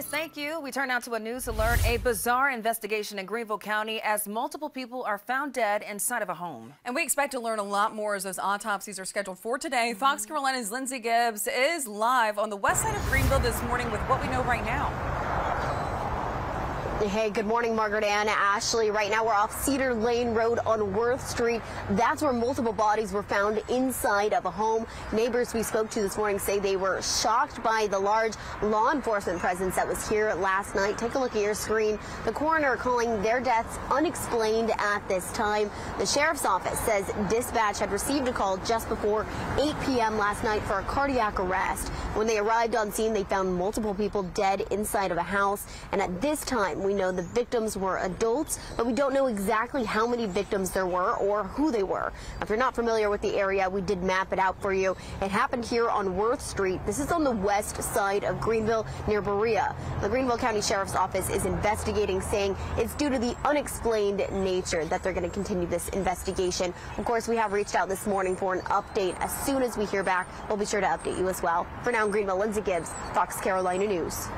Thank you. We turn now to a news alert. A bizarre investigation in Greenville County as multiple people are found dead inside of a home. And we expect to learn a lot more as those autopsies are scheduled for today. Fox Carolina's Lindsay Gibbs is live on the west side of Greenville this morning with what we know right now. Hey, good morning, Margaret Ann, Ashley. Right now we're off Cedar Lane Road on Worth Street. That's where multiple bodies were found inside of a home. Neighbors we spoke to this morning say they were shocked by the large law enforcement presence that was here last night. Take a look at your screen. The coroner calling their deaths unexplained at this time. The sheriff's office says dispatch had received a call just before 8 p.m. last night for a cardiac arrest. When they arrived on scene, they found multiple people dead inside of a house. And at this time, we know the victims were adults, but we don't know exactly how many victims there were or who they were. If you're not familiar with the area, we did map it out for you. It happened here on Worth Street. This is on the west side of Greenville near Berea. The Greenville County Sheriff's Office is investigating, saying it's due to the unexplained nature that they're going to continue this investigation. Of course, we have reached out this morning for an update. As soon as we hear back, we'll be sure to update you as well. For now Greenville, Lindsay Gibbs, Fox Carolina News.